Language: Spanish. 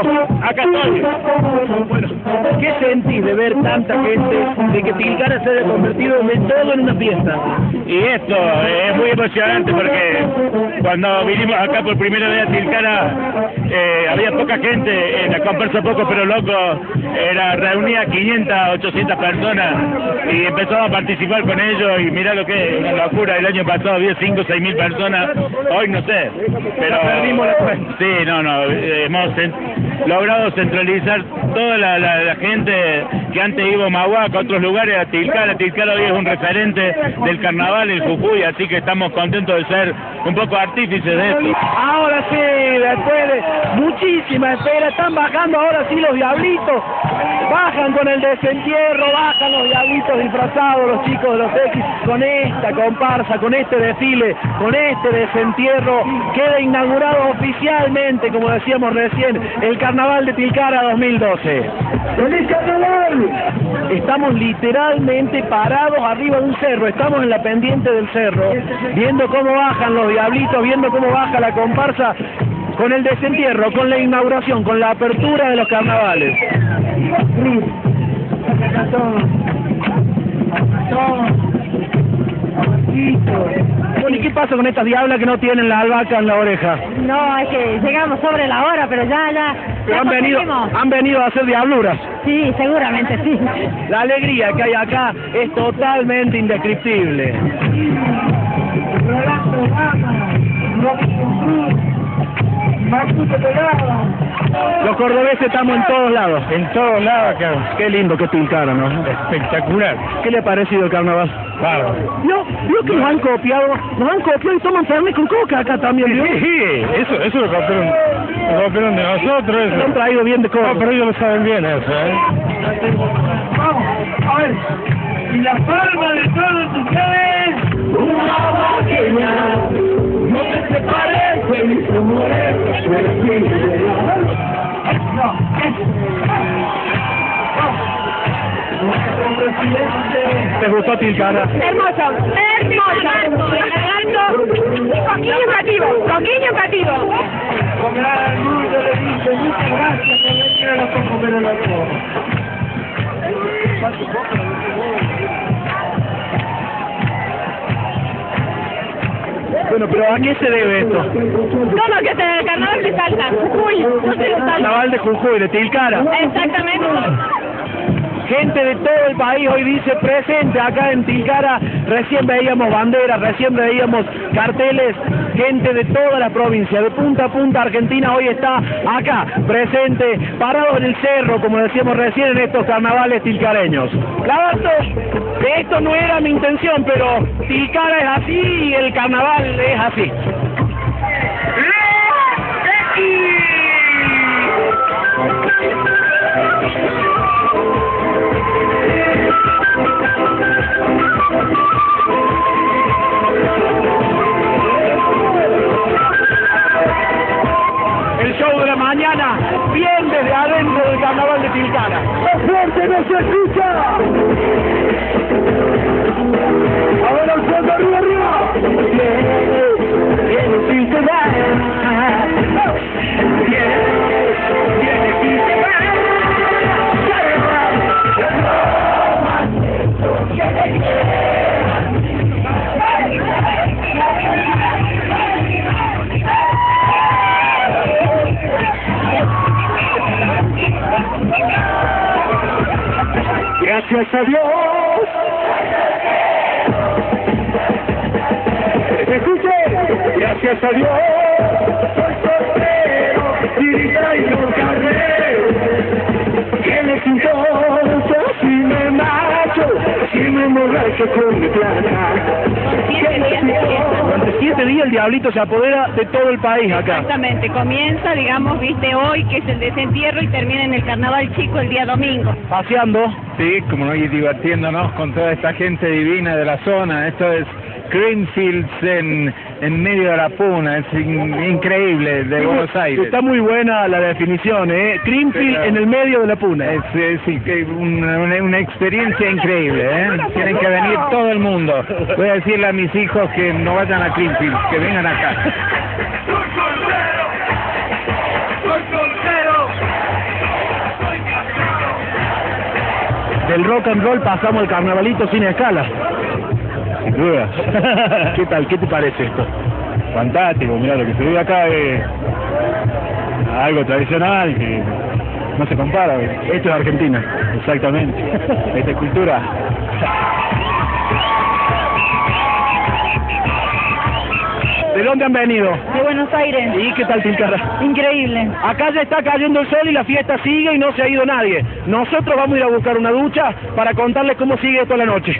acá estoy. Bueno, ¿qué sentís de ver tanta gente, de que Tilcara se haya convertido de todo en una fiesta? Y esto es muy emocionante porque cuando vinimos acá por primera vez a Tilcara eh, había poca gente, en la comparsa poco pero loco, era reunía 500, 800 personas y empezaba a participar con ellos y mira lo que es, una locura, el año pasado había 5 o 6 mil personas, hoy no sé, pero perdimos la cuenta. sí, no, no, eh, hemos cen- logrado centralizar toda la, la- la gente que antes iba a Mahuaca, a otros lugares, a Tilcara, Tilcara hoy es un referente del carnaval en Jujuy, así que estamos contentos de ser un poco artífices de esto. Ahora sí, después de muchísima espera, están bajando ahora sí los diablitos. Bajan con el desentierro, bajan los diablitos disfrazados, los chicos de los X, con esta comparsa, con este desfile, con este desentierro. Queda inaugurado oficialmente, como decíamos recién, el Carnaval de Tilcara 2012. ¡Feliz carnaval! Estamos literalmente parados arriba de un cerro, estamos en la pendiente del cerro, viendo cómo bajan los diablitos, viendo cómo baja la comparsa con el desentierro, con la inauguración, con la apertura de los carnavales. Qué pasa con estas diablas que no tienen la albahaca en la oreja? No, es que llegamos sobre la hora, pero ya, ya. Pero ya han venido, han venido a hacer diabluras. Sí, seguramente sí. La alegría que hay acá es totalmente indescriptible. Los cordobeses estamos en todos lados. En todos lados acá. Qué lindo que Tilcara, ¿no? Espectacular. ¿Qué le ha parecido el carnaval? Bárbaro. No, vio que nos han copiado, nos han copiado y toman fernet con coca acá también, ¿vio? Sí, eso, eso lo copiaron, lo copiaron de nosotros. Lo han traído bien de coca. No, pero ellos lo saben bien eso, ¿eh? Vamos, a ver. Y la palma de todos ustedes. Una pequeña, no te separes de mis amores, ¿Te gustó Tilcara? Hermoso, hermoso. Coquillo educativo. Con gran Bueno, pero ¿a qué se debe esto? Todo que te el carnaval de Salta. Uy, no Salta. Carnaval de Jujuy, de Tilcara. Exactamente. Gente de todo el país hoy dice presente acá en Tilcara. Recién veíamos banderas, recién veíamos carteles. Gente de toda la provincia, de punta a punta Argentina, hoy está acá, presente, parado en el cerro, como decíamos recién en estos carnavales tilcareños. Lagarto, esto no era mi intención, pero Tilcara es así y el carnaval es así. ¡Más fuerte no se escucha! Gracias a Dios. Escuche, gracias a Dios. Soy soltero y carrero. Importa si me macho, si me emborracho con mi plata. Durante siete días el diablito se apodera de todo el país acá. Exactamente, comienza, digamos, viste, hoy que es el desentierro y termina en el carnaval chico el día domingo. Paseando. Sí, como no, y divirtiéndonos con toda esta gente divina de la zona. Esto es Greenfields en, en medio de la puna, es in- increíble, de Buenos Aires. Está muy buena la definición, ¿eh? Greenfield Pero- en el medio de la puna. Es, es una, una- una experiencia increíble, ¿eh? Tienen que venir todo el mundo. Voy a decirle a mis hijos que no vayan a Greenfield, que vengan acá. del rock and roll pasamos al carnavalito sin escala. Sin duda. ¿Qué tal? ¿Qué te parece esto? Fantástico, mira, lo que se vive acá es algo tradicional que no se compara. Esto es Argentina. Exactamente. Esta es cultura. ¿De dónde han venido? De Buenos Aires. ¿Y qué tal Tilcara? Increíble. Acá ya está cayendo el sol y la fiesta sigue y no se ha ido nadie. Nosotros vamos a ir a buscar una ducha para contarles cómo sigue toda la noche.